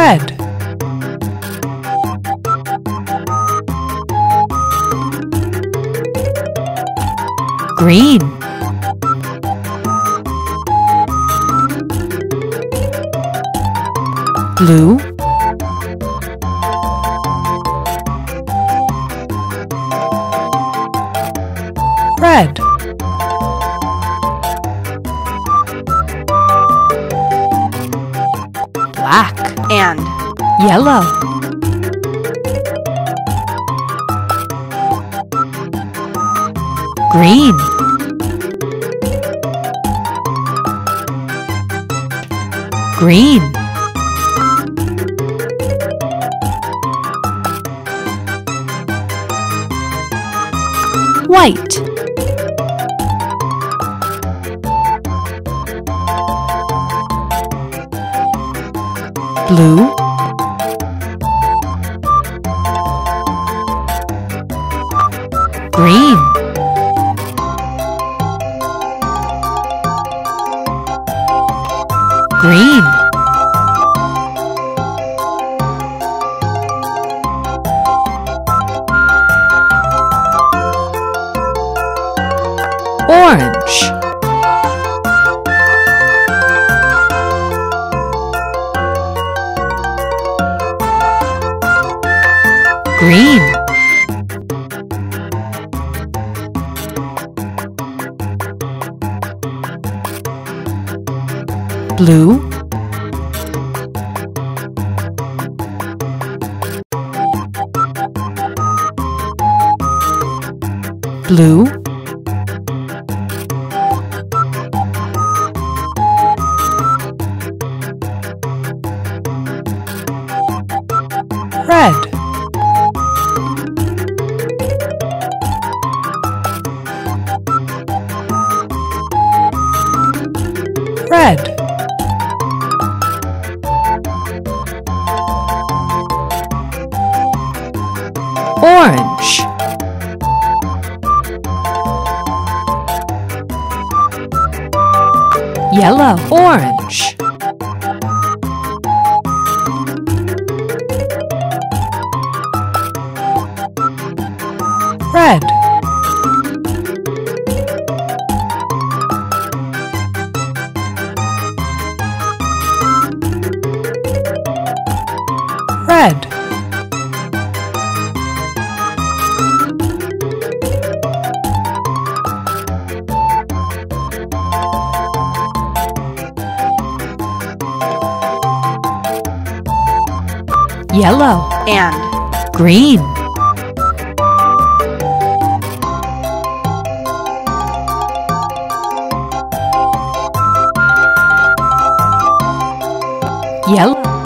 red. Green. Blue. Red. Black and yellow. Green. Green. White blue. Green. Green. Orange green. Blue. Blue red. Orange. Yellow. Orange. Red red. Yellow. And green. Yellow